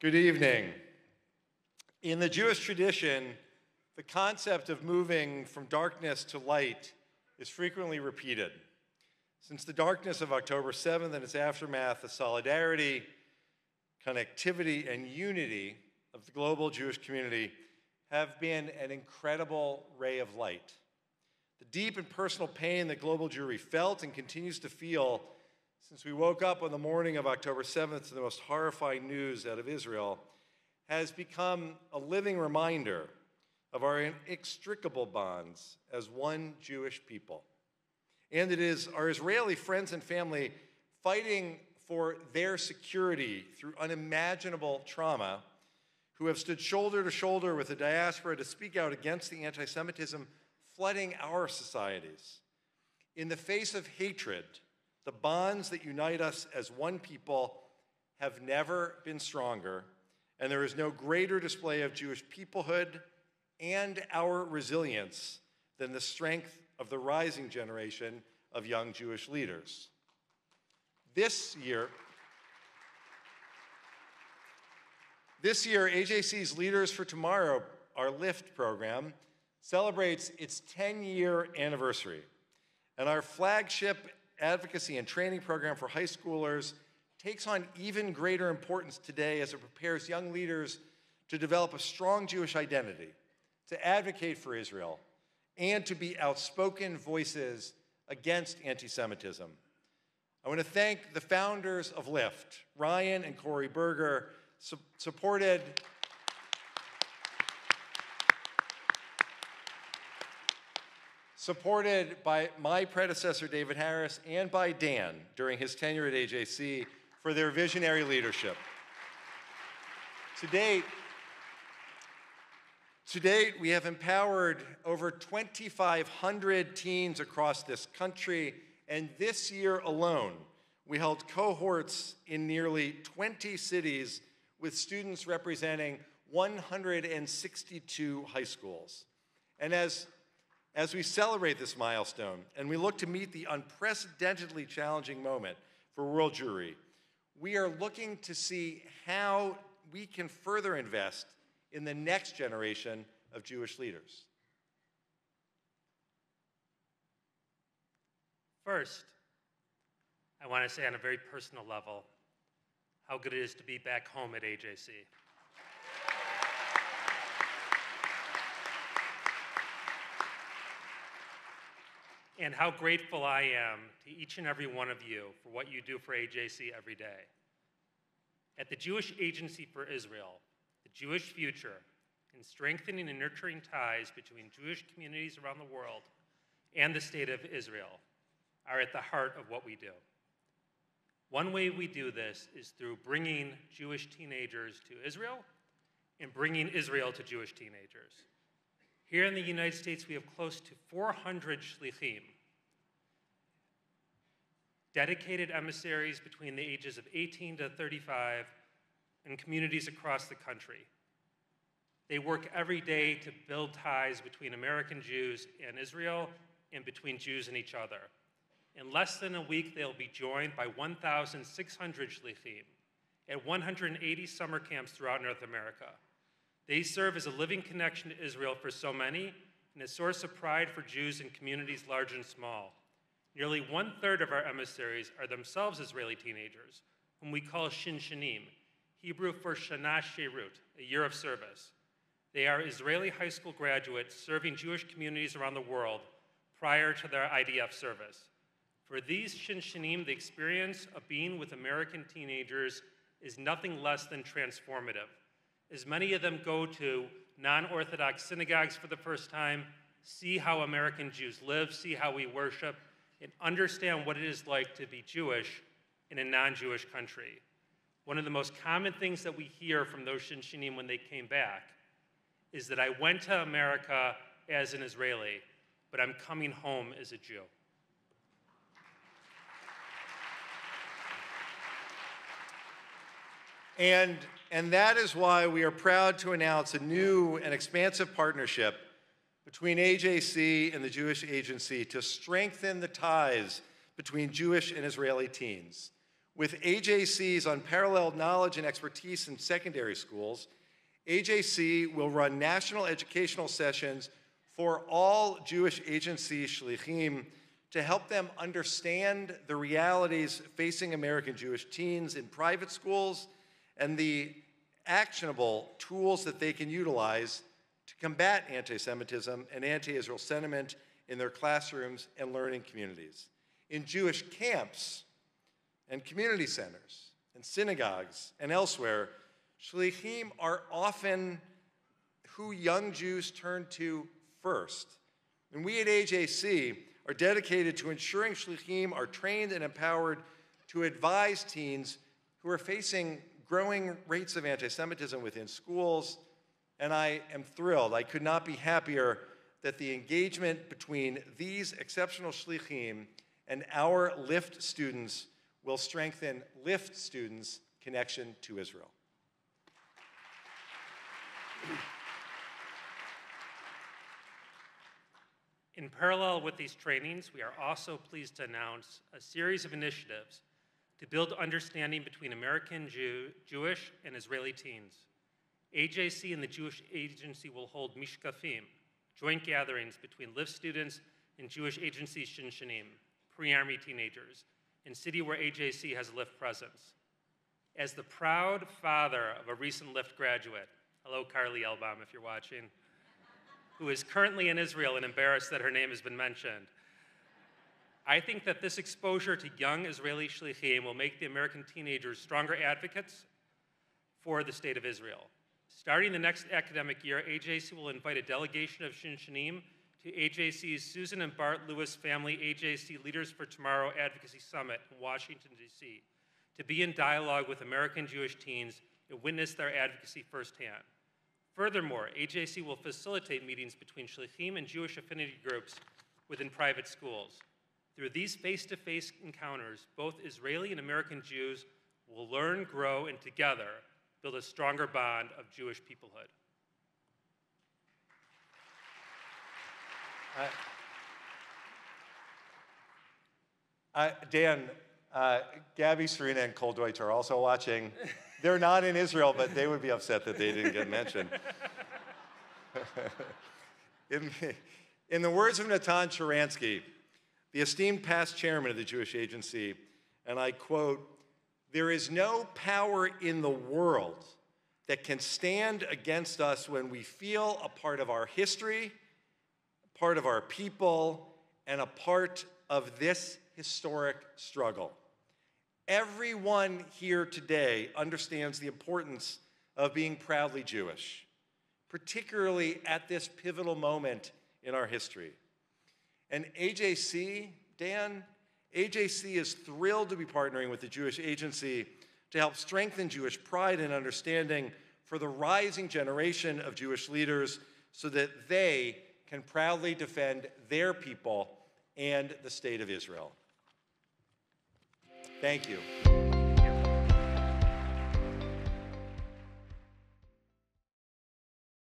Good evening. In the Jewish tradition, the concept of moving from darkness to light is frequently repeated. Since the darkness of October 7th and its aftermath, the solidarity, connectivity, and unity of the global Jewish community have been an incredible ray of light. The deep and personal pain that global Jewry felt and continues to feel since we woke up on the morning of October 7th to the most horrifying news out of Israel has become a living reminder of our inextricable bonds as one Jewish people. And it is our Israeli friends and family fighting for their security through unimaginable trauma who have stood shoulder to shoulder with the diaspora to speak out against the anti Semitism flooding our societies. In the face of hatred, the bonds that unite us as one people have never been stronger, and there is no greater display of Jewish peoplehood and our resilience than the strength of the rising generation of young Jewish leaders. This year, this year, AJC's Leaders for Tomorrow, our LIFT program, celebrates its 10 year anniversary. And our flagship advocacy and training program for high schoolers takes on even greater importance today as it prepares young leaders to develop a strong Jewish identity, to advocate for Israel, and to be outspoken voices against anti Semitism. I want to thank the founders of LIFT, Ryan and Corey Berger, su- supported. Supported by my predecessor, David Harris, and by Dan during his tenure at AJC for their visionary leadership. To date, to date, we have empowered over 2,500 teens across this country, and this year alone, we held cohorts in nearly 20 cities with students representing 162 high schools. And as as we celebrate this milestone and we look to meet the unprecedentedly challenging moment for world Jewry, we are looking to see how we can further invest in the next generation of Jewish leaders. First, I want to say on a very personal level how good it is to be back home at AJC. And how grateful I am to each and every one of you for what you do for AJC every day. At the Jewish Agency for Israel, the Jewish future, in strengthening and nurturing ties between Jewish communities around the world and the state of Israel are at the heart of what we do. One way we do this is through bringing Jewish teenagers to Israel and bringing Israel to Jewish teenagers. Here in the United States, we have close to 400 shlichim, dedicated emissaries between the ages of 18 to 35 in communities across the country. They work every day to build ties between American Jews and Israel and between Jews and each other. In less than a week, they'll be joined by 1,600 shlichim at 180 summer camps throughout North America. They serve as a living connection to Israel for so many and a source of pride for Jews in communities large and small. Nearly one third of our emissaries are themselves Israeli teenagers, whom we call Shinshinim, Hebrew for Shnat Sherut, a year of service. They are Israeli high school graduates serving Jewish communities around the world prior to their IDF service. For these Shinshinim, the experience of being with American teenagers is nothing less than transformative as many of them go to non Orthodox synagogues for the first time, see how American Jews live, see how we worship, and understand what it is like to be Jewish in a non Jewish country. One of the most common things that we hear from those Shinshinim when they came back is that I went to America as an Israeli, but I'm coming home as a Jew. And, and that is why we are proud to announce a new and expansive partnership between AJC and the Jewish Agency to strengthen the ties between Jewish and Israeli teens. With AJC's unparalleled knowledge and expertise in secondary schools, AJC will run national educational sessions for all Jewish agency shlichim to help them understand the realities facing American Jewish teens in private schools and the actionable tools that they can utilize to combat anti Semitism and anti Israel sentiment in their classrooms and learning communities. In Jewish camps and community centers and synagogues and elsewhere, shlichim are often who young Jews turn to first. And we at AJC are dedicated to ensuring shlichim are trained and empowered to advise teens who are facing growing rates of anti Semitism within schools. And I am thrilled. I could not be happier that the engagement between these exceptional shlichim and our LIFT students will strengthen LIFT students' connection to Israel. In parallel with these trainings, we are also pleased to announce a series of initiatives to build understanding between American Jew, Jewish and Israeli teens. AJC and the Jewish Agency will hold mifgashim, joint gatherings between LIFT students and Jewish Agency Shinshinim, pre-army teenagers, in city where AJC has a LIFT presence. As the proud father of a recent LIFT graduate, hello Carly Elbaum if you're watching, who is currently in Israel and embarrassed that her name has been mentioned. I think that this exposure to young Israeli shlichim will make the American teenagers stronger advocates for the state of Israel. Starting the next academic year, AJC will invite a delegation of Shinshinim to AJC's Susan and Bart Lewis Family AJC Leaders for Tomorrow Advocacy Summit in Washington, D.C., to be in dialogue with American Jewish teens and witness their advocacy firsthand. Furthermore, AJC will facilitate meetings between Shlichim and Jewish affinity groups within private schools. Through these face to face encounters, both Israeli and American Jews will learn, grow, and together build a stronger bond of Jewish peoplehood. Uh, Dan, uh, Gabby, Serena, and Cole Deutch are also watching. They're not in Israel, but they would be upset that they didn't get mentioned. in, in, the words of Natan Sharansky, the esteemed past chairman of the Jewish Agency, and I quote, there is no power in the world that can stand against us when we feel a part of our history, a part of our people, and a part of this historic struggle. Everyone here today understands the importance of being proudly Jewish, particularly at this pivotal moment in our history. And AJC, Dan, AJC is thrilled to be partnering with the Jewish Agency to help strengthen Jewish pride and understanding for the rising generation of Jewish leaders so that they can proudly defend their people and the state of Israel. Thank you.